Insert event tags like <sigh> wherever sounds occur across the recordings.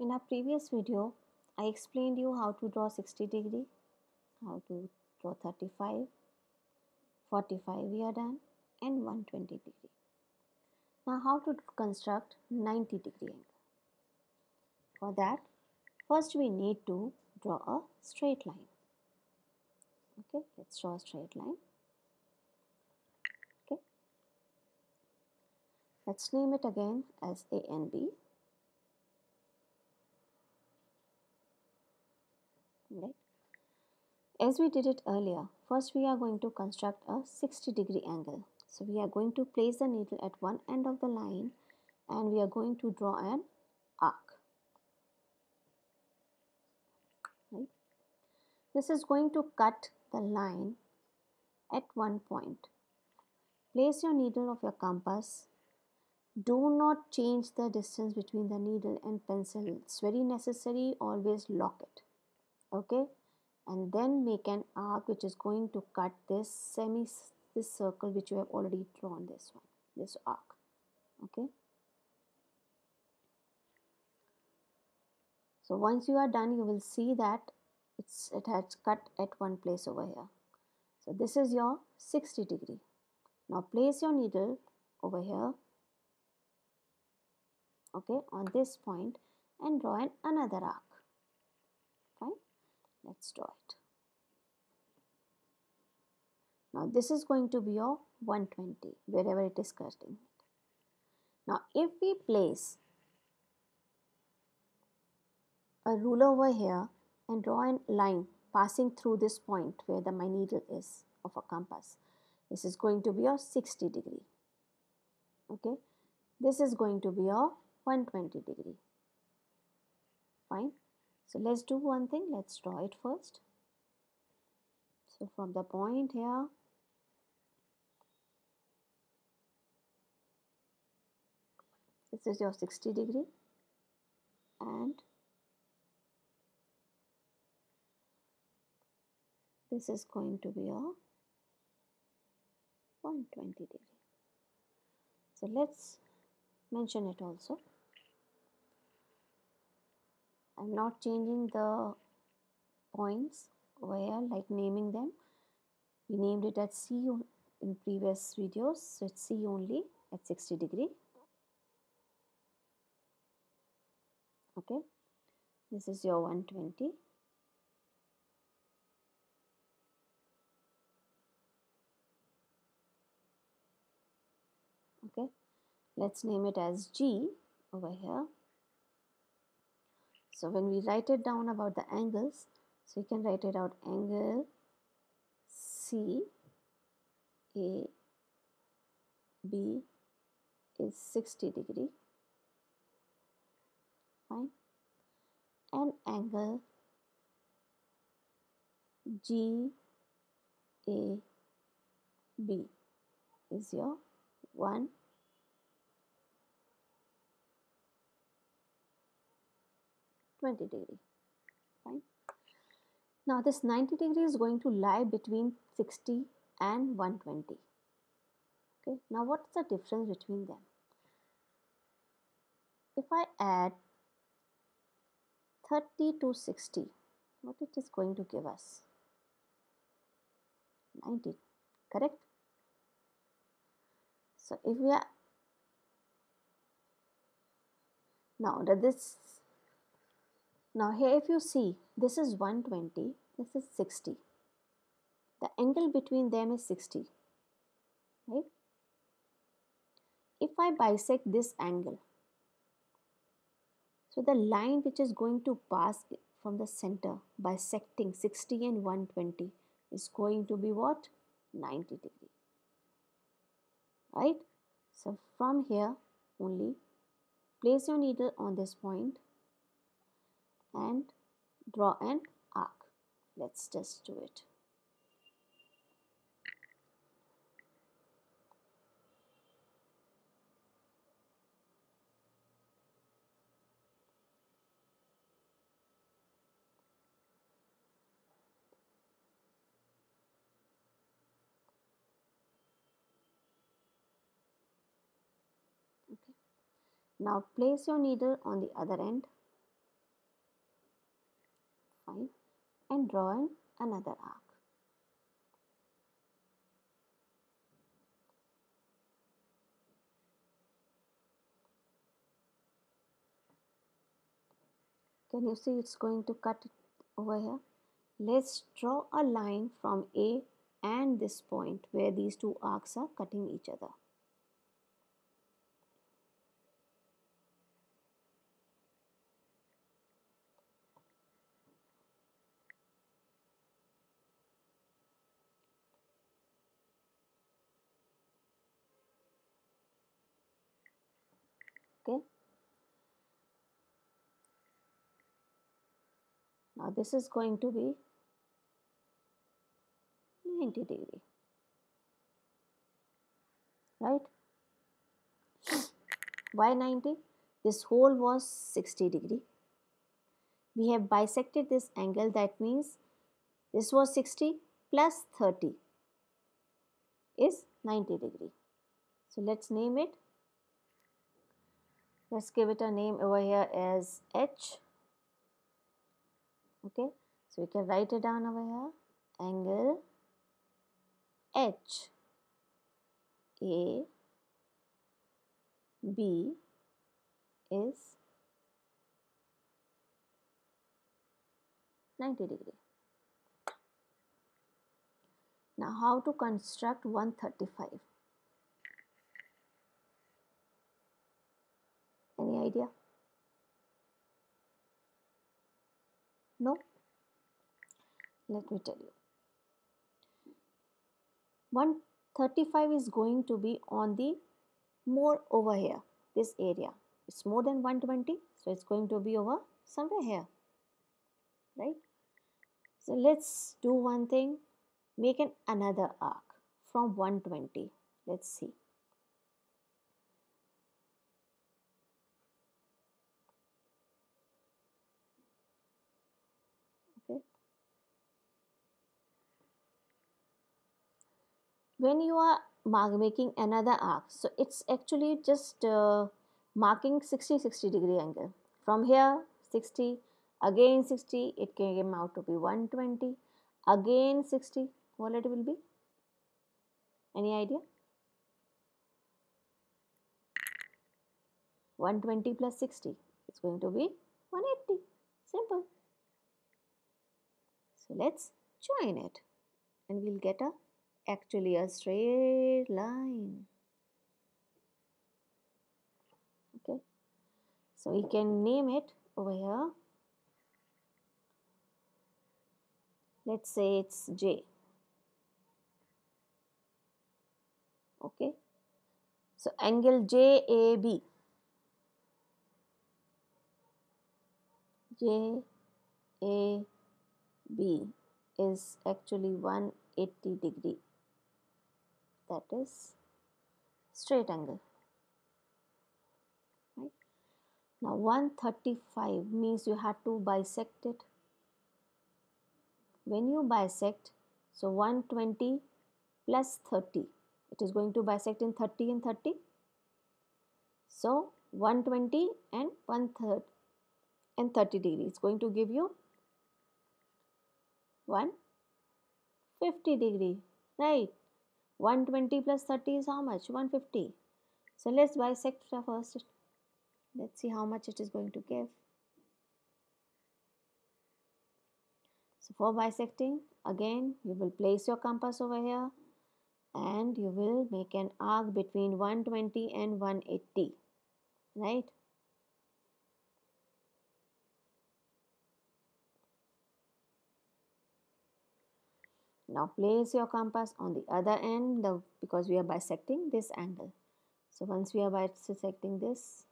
In our previous video, I explained you how to draw 60 degree, how to draw 35, 45 we are done and 120 degree. Now how to construct 90 degree angle. For that, first we need to draw a straight line. Okay, let's draw a straight line. Okay, let's name it again as A and B. right as we did it earlier first we are going to construct a 60 degree angle. So we are going to place the needle at one end of the line and we are going to draw an arc. Right? This is going to cut the line at one point. Place your needle of your compass. Do not change the distance between the needle and pencil. It's very necessary always lock it. Okay and then make an arc which is going to cut this semi this circle which you have already drawn this one this arc okay? So once you are done you will see that it's it has cut at one place over here. So this is your 60 degree. Now place your needle over here okay on this point and draw an another arc let's draw it. Now this is going to be your 120 wherever it is cutting now if we place a ruler over here and draw a line passing through this point where the my needle is of a compass this is going to be your 60 degree. Okay? This is going to be your 120 degree. Fine so let's do one thing. Let's draw it first. So from the point here, this is your 60 degree and this is going to be your 120 degree. So let's mention it also. I'm not changing the points over here like naming them. We named it at C in previous videos so it's C only at 60 degree. Okay. This is your 120 okay. Let's name it as G over here so when we write it down about the angles, so you can write it out angle C A B is 60 degree. Fine. And angle G A B is your 1 20 degree fine now this 90 degree is going to lie between 60 and 120 okay? Now what's the difference between them? If I add 30 to 60 what it is going to give us? 90 correct? So if we are now that this now here if you see, this is 120, this is 60. The angle between them is 60, right? If I bisect this angle, so the line which is going to pass from the center bisecting 60 and 120 is going to be what? 90 degree. Right? So from here only place your needle on this point and draw an arc. Let's just do it. Now place your needle on the other end fine and draw an, another arc. Can you see it's going to cut over here? Let's draw a line from A and this point where these two arcs are cutting each other okay. Now this is going to be 90 degree. Right? <sniffs> Why 90 this hole was 60 degree. We have bisected this angle. That means this was 60 plus 30 is 90 degree. So let's name it let's give it a name over here as H okay so we can write it down over here angle H A B is 90 degree. Now how to construct 135? Any idea? No? Let me tell you. 135 is going to be on the more over here, this area. It's more than 120, so it's going to be over somewhere here, right? So let's do one thing, make an another arc from 120. Let's see. When you are making another arc so it's actually just uh, marking 60 60 degree angle. From here 60 again 60 it came out to be 120 again 60 what it will be? Any idea? 120 plus 60 it's going to be 180 simple let's join it and we'll get a actually a straight line. Okay, so we can name it over here. Let's say it's J. Okay, so angle JAB. JAB is actually 180 degree. That is straight angle. Right? Now 135 means you have to bisect it. When you bisect so 120 plus 30 it is going to bisect in 30 and 30 so 120 and one third and 30 degree it's going to give you 150 degree. Right. 120 plus 30 is how much? 150 so let's bisect the first. Let's see how much it is going to give. So for bisecting again you will place your compass over here and you will make an arc between 120 and 180 right Now place your compass on the other end the, because we are bisecting this angle. So once we are bisecting this,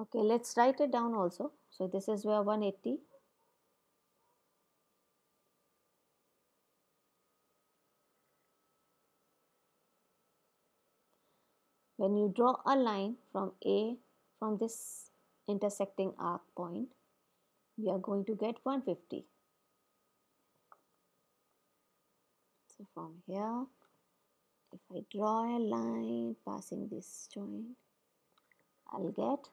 okay let's write it down also so this is where 180 when you draw a line from A from this intersecting arc point we are going to get 150 so from here if I draw a line passing this joint I'll get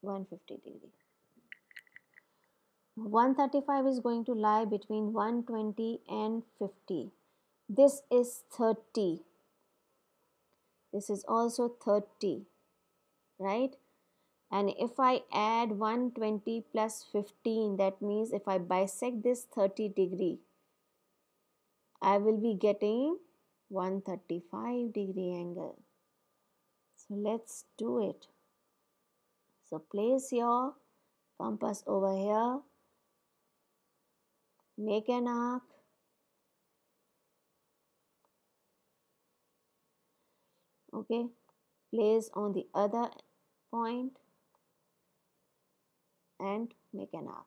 one fifty degree. 135 is going to lie between 120 and 50. This is 30. This is also 30, right? And if I add 120 plus 15, that means if I bisect this 30 degree, I will be getting 135 degree angle. So let's do it. So place your compass over here make an arc okay. Place on the other point. And make an arc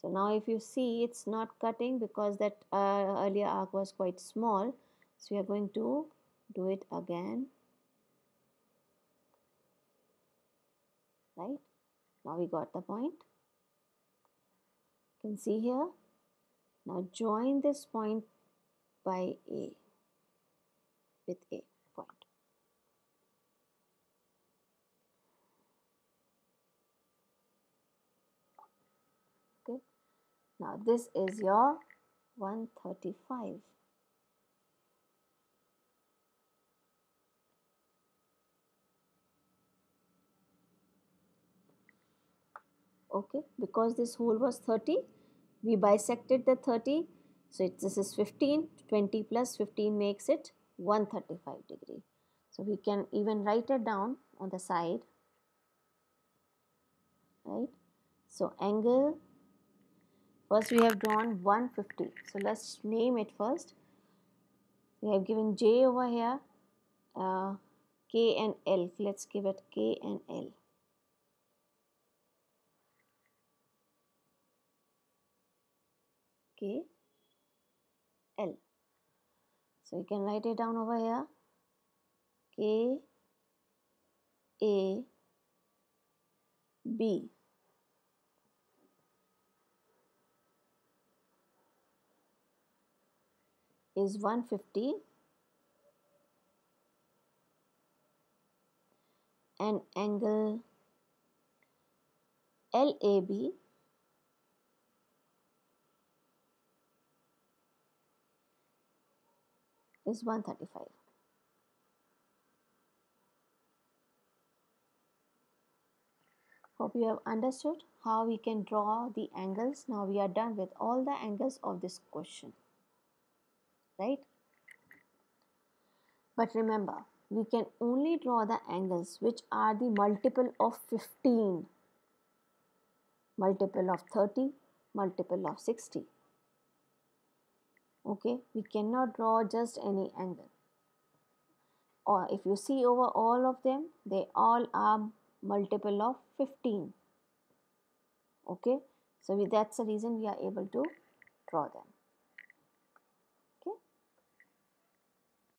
so now if you see it's not cutting because that uh, earlier arc was quite small. So we are going to do it again. Right? Now we got the point can see here. Now join this point by A with A point. Okay. Now this is your 135 okay because this hole was 30 we bisected the 30 so it, this is 15 20 plus 15 makes it 135 degree. So we can even write it down on the side right? So angle first we have drawn 150 so let's name it first. We have given j over here uh, k and l. Let's give it k and l K L. So you can write it down over here. K A B. Is 150 and angle LAB is 135. Hope you have understood how we can draw the angles. Now we are done with all the angles of this question. Right? But remember, we can only draw the angles which are the multiple of 15, multiple of 30, multiple of 60 okay? We cannot draw just any angle. Or if you see over all of them they all are multiple of 15 okay? So we, that's the reason we are able to draw them